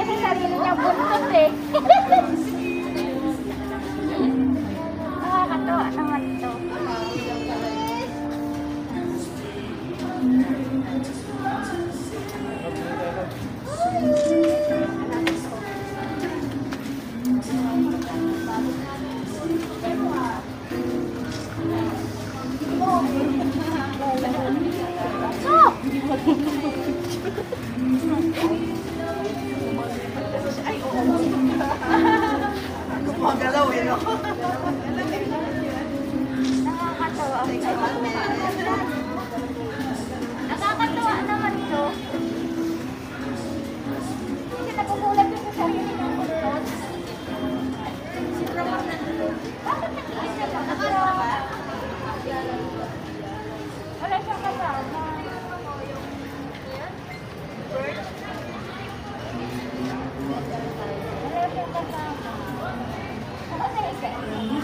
Sa sarili niya buntot eh. Nakakatawa. Nakakatawa naman ito. Kasi nagugulat ko sa sarili ng buntot. Bakit nag-iisa lang? Wala siyang kasama. Wala. Okay.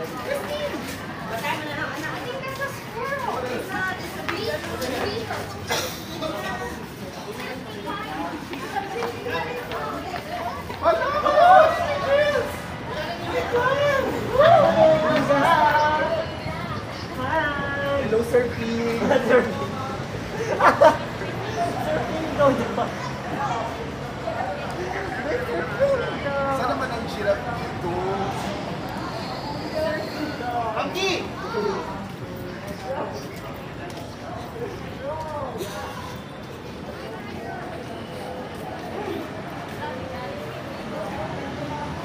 Christine! I think that's a squirrel. It's not, it's a beaver. It's a beaver. I love it! It's lion! Hello, Sir P. Sir P. Sir P, no,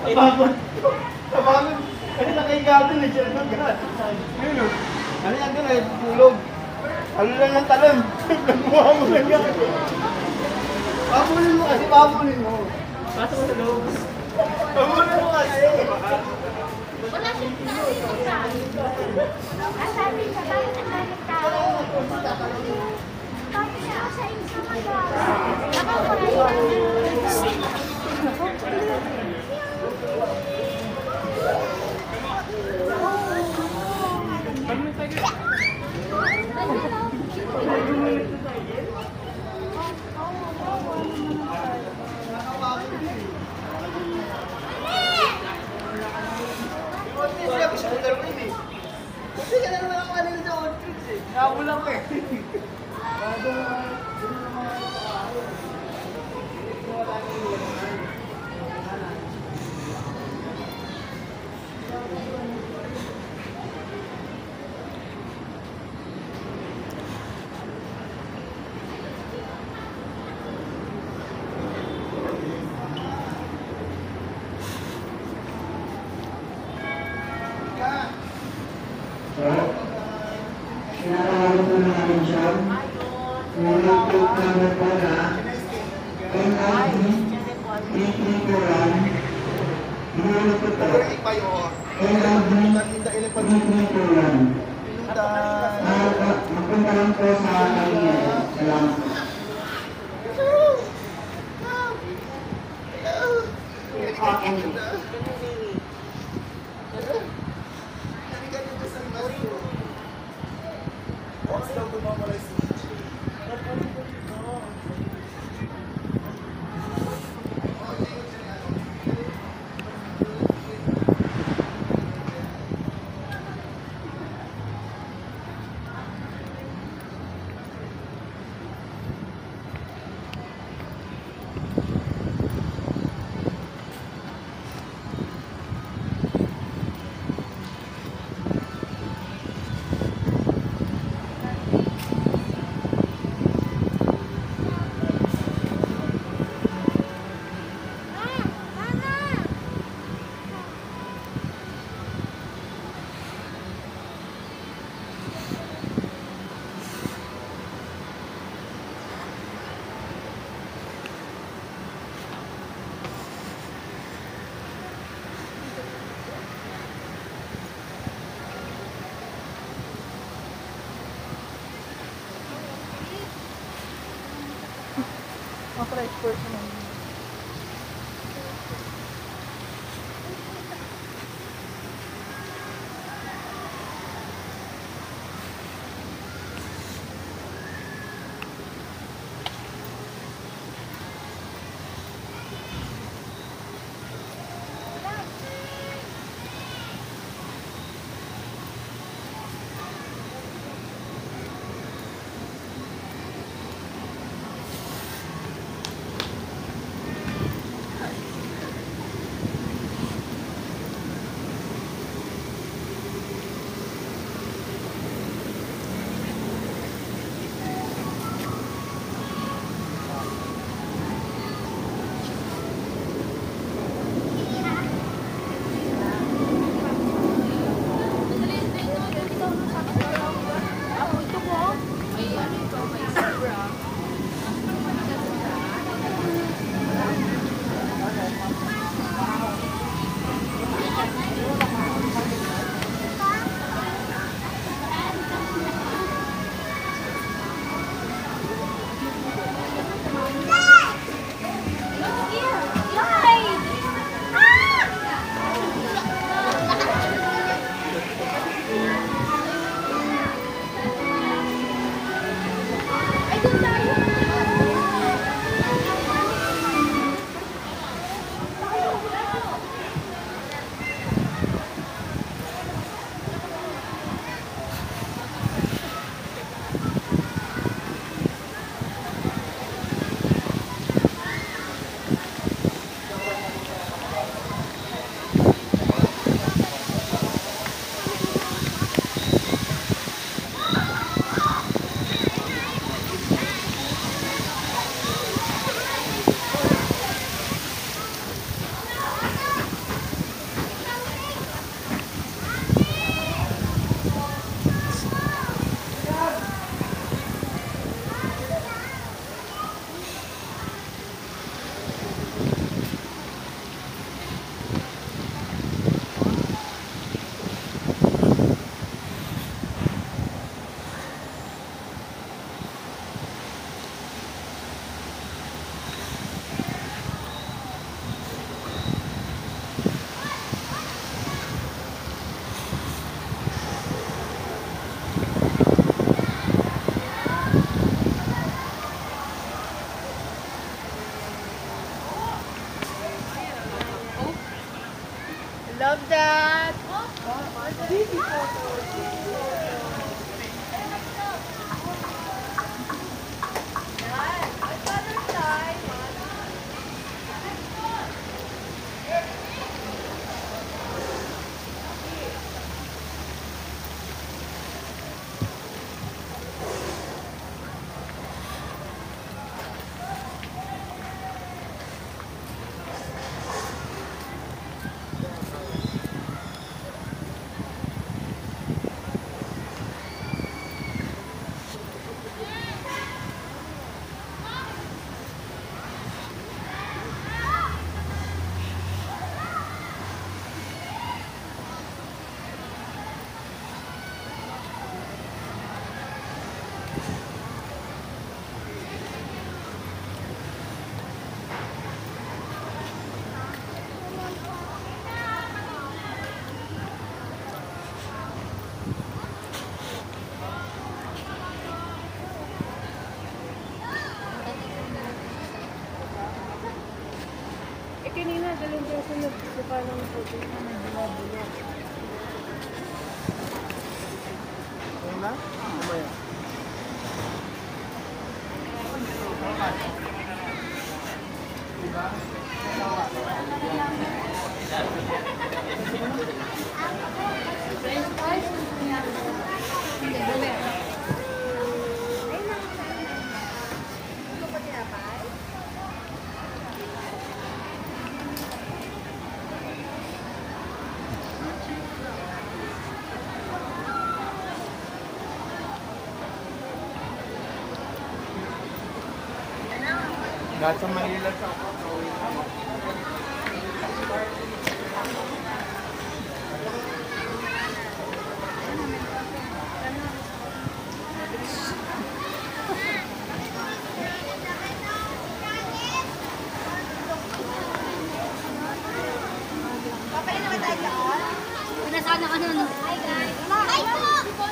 Tabakon. Tabakon. Ano na kay Gato na siya ng Gato? Yun o. Ano yan doon ay tulog. Ano lang ng talon. Nagmuha mo ng Gato. Pabulin mo kasi, pabulin mo. Pasok mo sa loob. Pabulin mo kasi. Wala siyang sabi Ang sabi niya, bakit ang daming tao? Bakit siya sa isa mag-aaral? Nakakarayan. Sinabi Kasi ka na naman ako kanina sa old trips eh. Nakakulang ko eh. Pero iba yun. Nalinda ilan pa dito. Pinundan. Oras uma frente por. Nasa Manila to. Nasaan ano, no? Hi, guys. Hi po!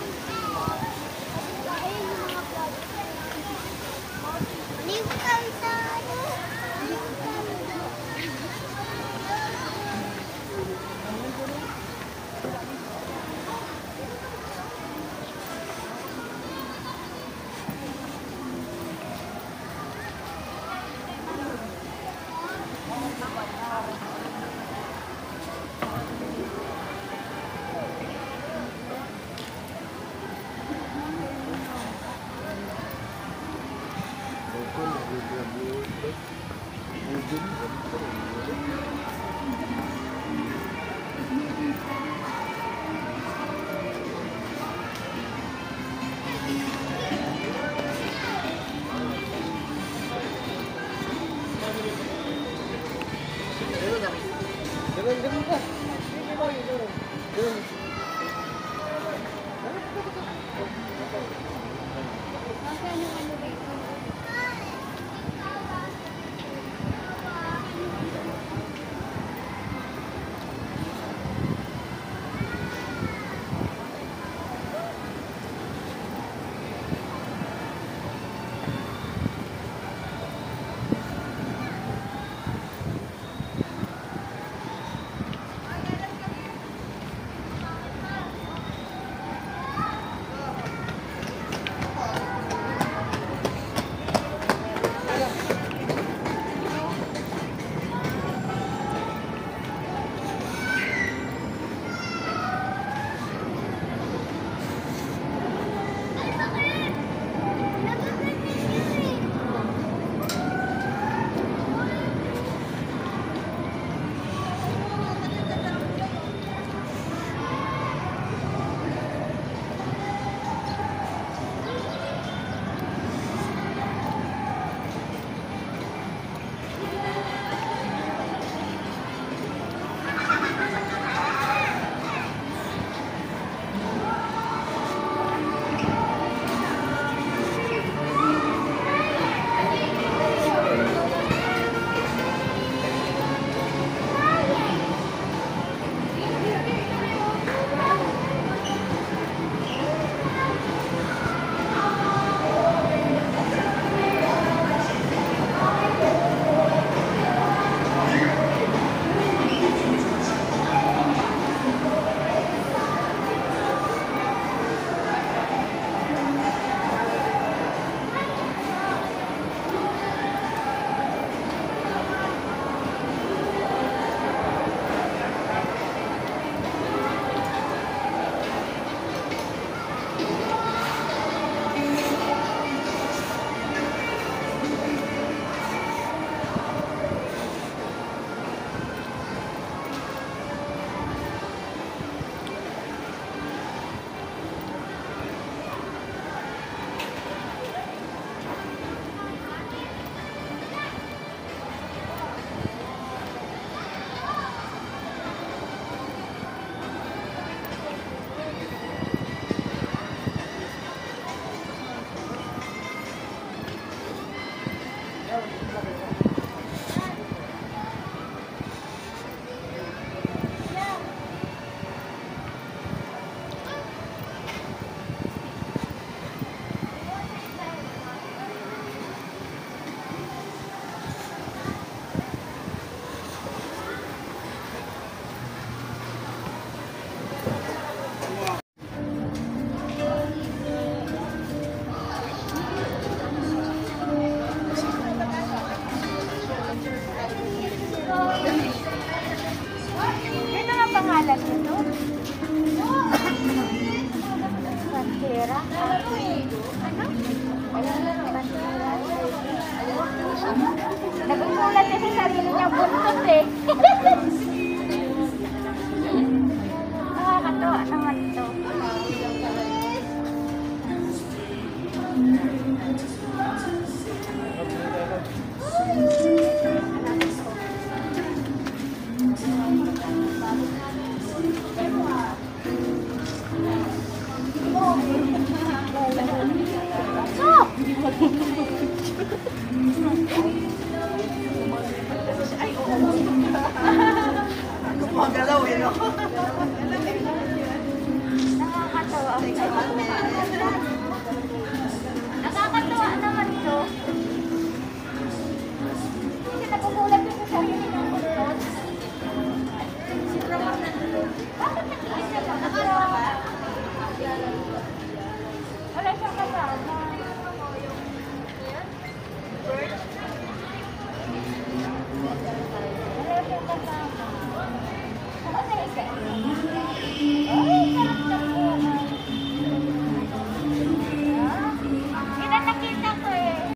Limutan sa ano?